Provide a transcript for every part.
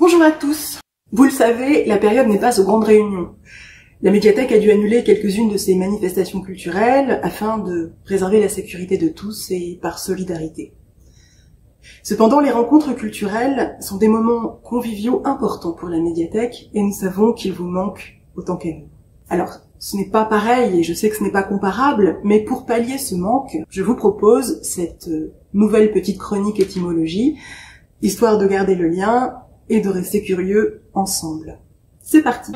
Bonjour à tous. Vous le savez, la période n'est pas aux grandes réunions. La médiathèque a dû annuler quelques-unes de ses manifestations culturelles afin de préserver la sécurité de tous et par solidarité. Cependant, les rencontres culturelles sont des moments conviviaux importants pour la médiathèque et nous savons qu'ils vous manquent autant qu'à nous. Alors, ce n'est pas pareil et je sais que ce n'est pas comparable, mais pour pallier ce manque, je vous propose cette nouvelle petite chronique étymologie, histoire de garder le lien et de rester curieux ensemble. C'est parti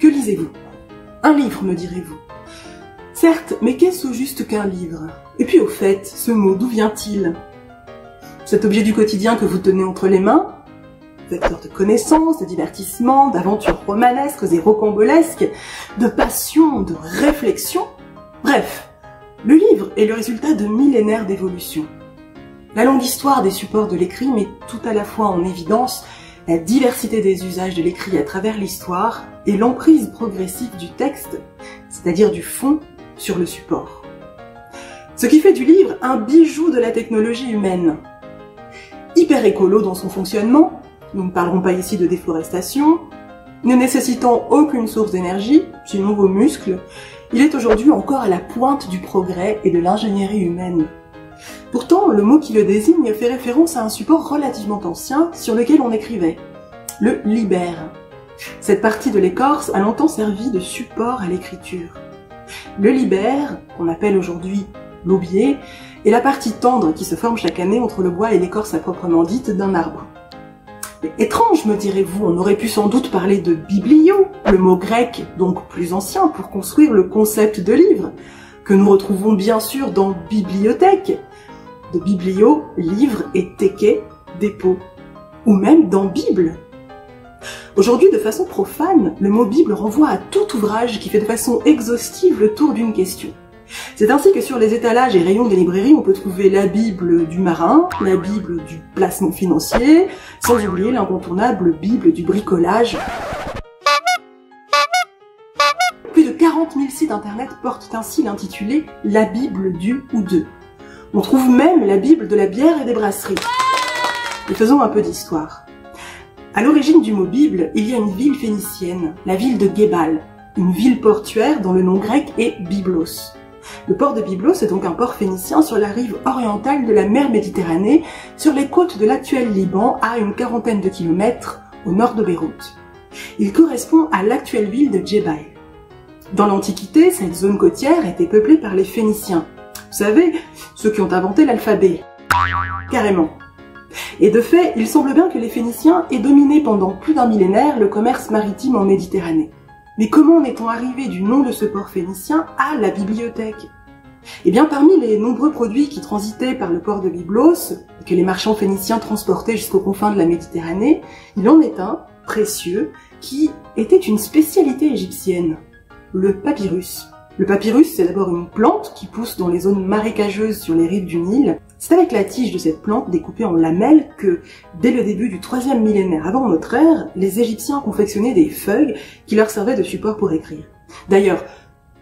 Que lisez-vous? Un livre, me direz-vous. Certes, mais qu'est-ce au juste qu'un livre? Et puis au fait, ce mot, d'où vient-il? Cet objet du quotidien que vous tenez entre les mains de connaissances, de divertissement, d'aventures romanesques et rocambolesques, de passion, de réflexion. Bref, le livre est le résultat de millénaires d'évolution. La longue histoire des supports de l'écrit met tout à la fois en évidence la diversité des usages de l'écrit à travers l'histoire et l'emprise progressive du texte, c'est-à-dire du fond, sur le support. Ce qui fait du livre un bijou de la technologie humaine. Hyper écolo dans son fonctionnement, nous ne parlerons pas ici de déforestation, ne nécessitant aucune source d'énergie, sinon vos muscles, il est aujourd'hui encore à la pointe du progrès et de l'ingénierie humaine. Pourtant, le mot qui le désigne fait référence à un support relativement ancien sur lequel on écrivait, le libère. Cette partie de l'écorce a longtemps servi de support à l'écriture. Le libère, qu'on appelle aujourd'hui l'aubier, est la partie tendre qui se forme chaque année entre le bois et l'écorce à proprement dite d'un arbre. Étrange, me direz-vous, on aurait pu sans doute parler de biblio, le mot grec donc plus ancien pour construire le concept de livre, que nous retrouvons bien sûr dans bibliothèque, de biblio, livre et teke, dépôt, ou même dans Bible. Aujourd'hui, de façon profane, le mot Bible renvoie à tout ouvrage qui fait de façon exhaustive le tour d'une question. C'est ainsi que sur les étalages et rayons des librairies, on peut trouver la Bible du marin, la Bible du placement financier, sans oublier l'incontournable Bible du bricolage. Plus de 40 000 sites internet portent ainsi l'intitulé La Bible du ou de. On trouve même la Bible de la bière et des brasseries. Et faisons un peu d'histoire. À l'origine du mot Bible, il y a une ville phénicienne, la ville de Gebal, une ville portuaire dont le nom grec est Byblos. Le port de Byblos est donc un port phénicien sur la rive orientale de la mer Méditerranée, sur les côtes de l'actuel Liban, à une quarantaine de kilomètres au nord de Beyrouth. Il correspond à l'actuelle ville de Djebaï. Dans l'Antiquité, cette zone côtière était peuplée par les Phéniciens. Vous savez, ceux qui ont inventé l'alphabet. Carrément. Et de fait, il semble bien que les Phéniciens aient dominé pendant plus d'un millénaire le commerce maritime en Méditerranée. Mais comment en est-on arrivé du nom de ce port phénicien à la bibliothèque? Eh bien, parmi les nombreux produits qui transitaient par le port de Byblos, que les marchands phéniciens transportaient jusqu'aux confins de la Méditerranée, il en est un, précieux, qui était une spécialité égyptienne, le papyrus. Le papyrus, c'est d'abord une plante qui pousse dans les zones marécageuses sur les rives du Nil. C'est avec la tige de cette plante découpée en lamelles que, dès le début du troisième millénaire avant notre ère, les Égyptiens confectionnaient des feuilles qui leur servaient de support pour écrire. D'ailleurs,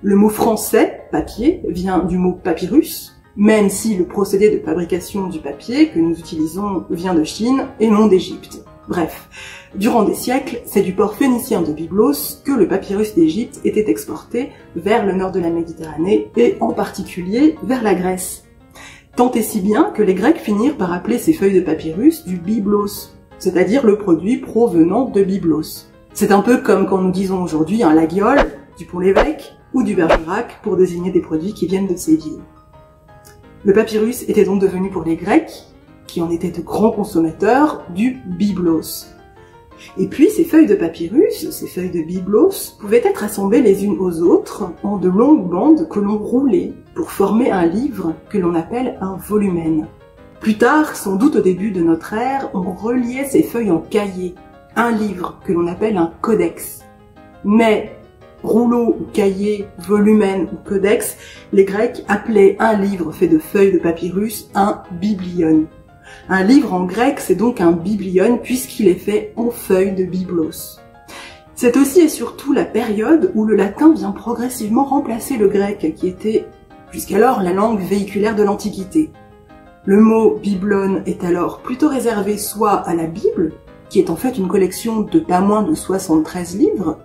le mot français, papier, vient du mot papyrus, même si le procédé de fabrication du papier que nous utilisons vient de Chine et non d'Égypte. Bref, durant des siècles, c'est du port phénicien de Byblos que le papyrus d'Égypte était exporté vers le nord de la Méditerranée et en particulier vers la Grèce. Tant et si bien que les Grecs finirent par appeler ces feuilles de papyrus du byblos, c'est-à-dire le produit provenant de Byblos. C'est un peu comme quand nous disons aujourd'hui un laguiole, du Pont-l'Évêque ou du Bergerac pour désigner des produits qui viennent de ces villes. Le papyrus était donc devenu pour les Grecs qui en étaient de grands consommateurs, du byblos. Et puis ces feuilles de papyrus, ces feuilles de byblos, pouvaient être assemblées les unes aux autres en de longues bandes que l'on roulait pour former un livre que l'on appelle un volumen. Plus tard, sans doute au début de notre ère, on reliait ces feuilles en cahiers, un livre que l'on appelle un codex. Mais rouleau ou cahier, volumen ou codex, les Grecs appelaient un livre fait de feuilles de papyrus un biblion. Un livre en grec, c'est donc un biblion puisqu'il est fait en feuilles de byblos. C'est aussi et surtout la période où le latin vient progressivement remplacer le grec, qui était jusqu'alors la langue véhiculaire de l'Antiquité. Le mot biblone est alors plutôt réservé soit à la Bible, qui est en fait une collection de pas moins de 73 livres,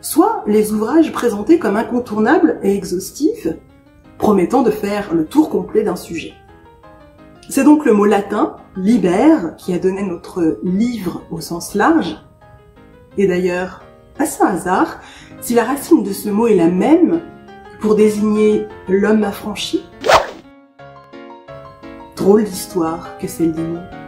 soit les ouvrages présentés comme incontournables et exhaustifs, promettant de faire le tour complet d'un sujet. C'est donc le mot latin, liber, qui a donné notre livre au sens large. Et d'ailleurs, à un hasard, si la racine de ce mot est la même pour désigner l'homme affranchi, drôle d'histoire que celle des.